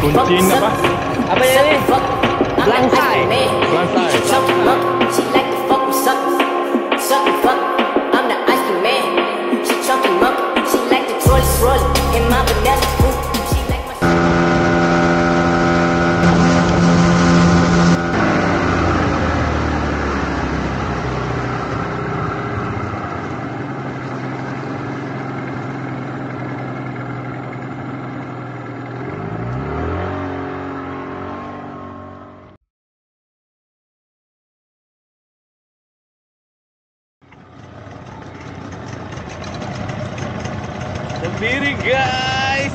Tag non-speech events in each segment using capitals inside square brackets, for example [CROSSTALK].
Buncin apa? Apa ini? Belangsai. Belangsai. Sendiri guys.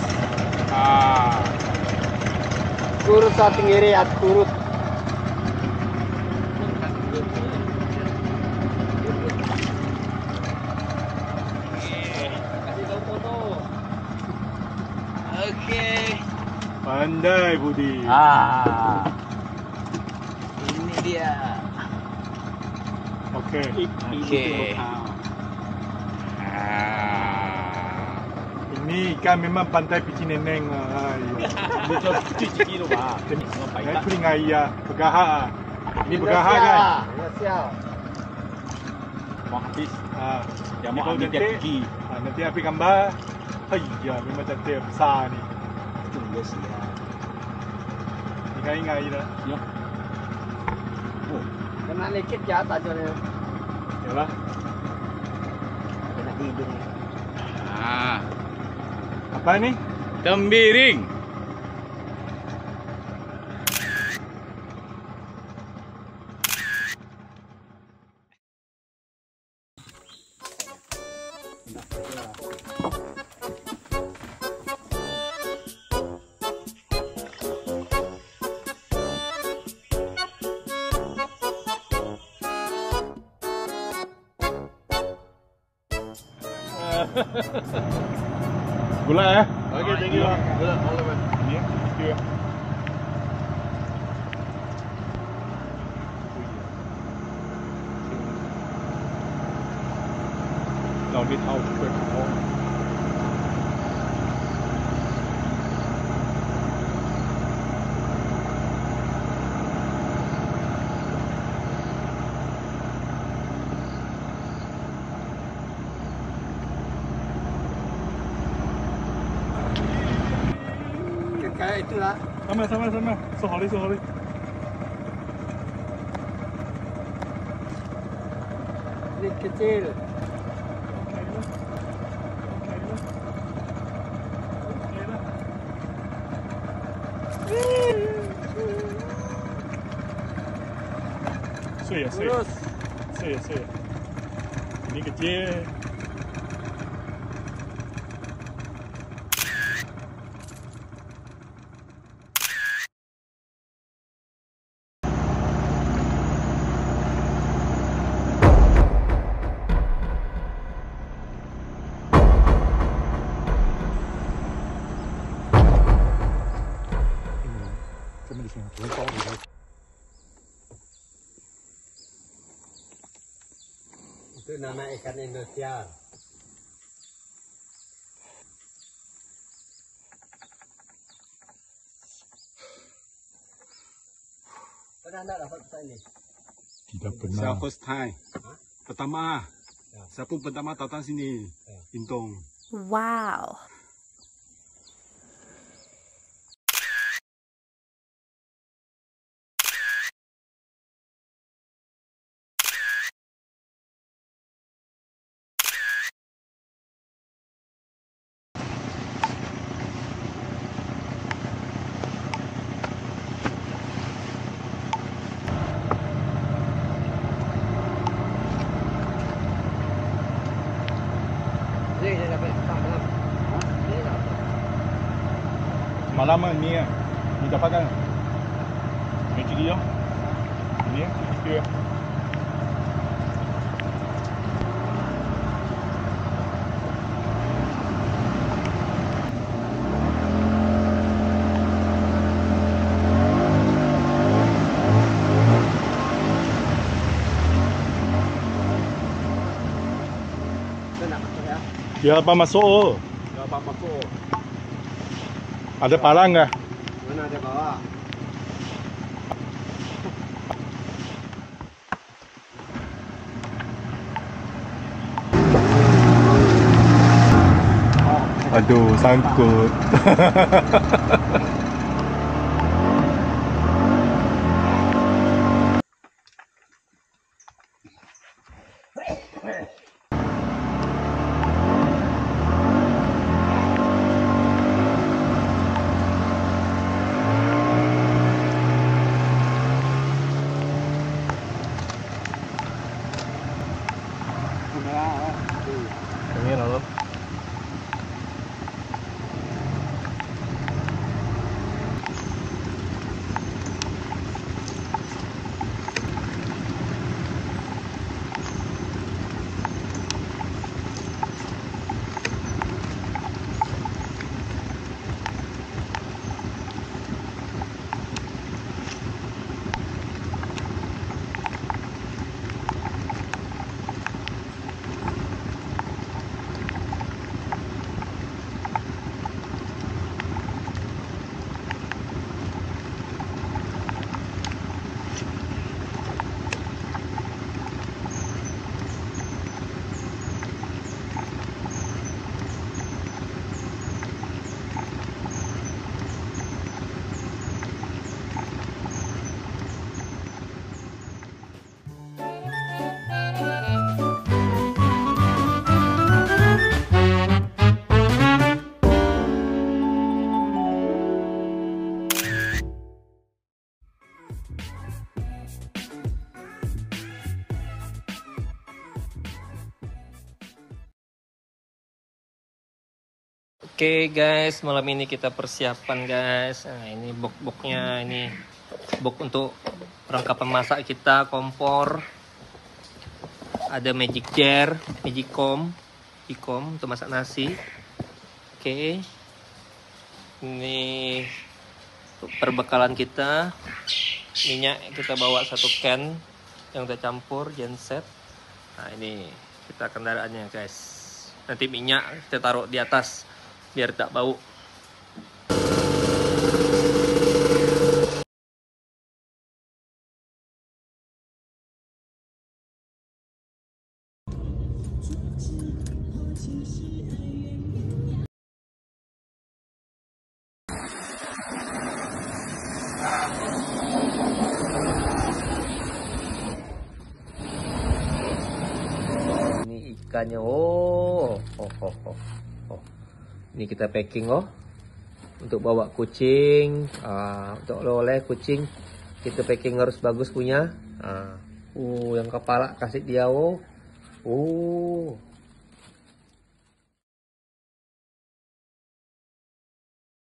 Ah. Kurut sa tinggiri at kurut. Oke. Pandai Budi. Ah. Ini dia. Oke. Oke. Ah. Ini kan memang pantai Pici Neneng. Ah, [LAUGHS] iya. Itu cuci dulu, Pak. Ini pelingai ya, begahak. ah. Ini begahak kan? Ya, siap. Mau habis, Ah. ya mau Ini ambil kalau dia nanti- pergi. Ah, nanti api gambar. Ayah, memang cantik besar ni. Tunggu sih ya. Ingai-ingai dah. Yo. Oh, Kena lekit ya tajamnya. Ya lah. Kena hidung. ah, Apa ni? tembiring. [LAUGHS] Good luck, eh? Okay, thank you. Good luck, all the way. Yeah, thank you. Don't get out quick. 对了，上面上面上面，收好的收好的。你去了。呀，呀，Kami di sini, tuan tahu ni. Itu nama ikan Indonesia. Pernah tak dapat pesan ini? Tidak Saya pernah. first time. Pertama. Ya. Saya pun pertama datang sini. Ya. Intong. Wow. Jadi dia dapat tak malam. Dia dapat. Malam ni, ni dapat kan? Ni cili yo. Ni, dia. Itu nak masuk ya. Dia apa masuk? Ada parang kah? Mana ada bawa? Aduh, sangkut. [LAUGHS] Oke guys, malam ini kita persiapan guys. Nah, ini box-boxnya ini box untuk perlengkapan masak kita, kompor. Ada magic jar, magic comb, ikom untuk masak nasi. Oke. Ini untuk perbekalan kita. Minyak kita bawa satu can yang udah campur genset. Nah, ini kita kendaraannya guys. Nanti minyak kita taruh di atas biar tak bau. Ini ikannya. Oh, oh, oh, oh. oh. Ini kita packing oh. Untuk bawa kucing, ah, untuk oleh-oleh kucing kita packing harus bagus punya. Ah. Uh, yang kepala kasih dia oh. Oh.